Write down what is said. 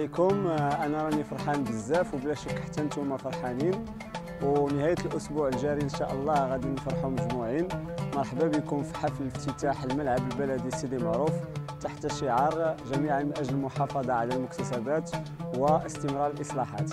عليكم. آه، أنا راني فرحان بزاف وبلا شك حتى نتوما فرحانين. ونهاية الأسبوع الجاري إن شاء الله غادي نفرحوا مجموعين. مرحبا بكم في حفل افتتاح الملعب البلدي سيدي معروف تحت شعار جميعا من أجل المحافظه على المكتسبات واستمرار الإصلاحات.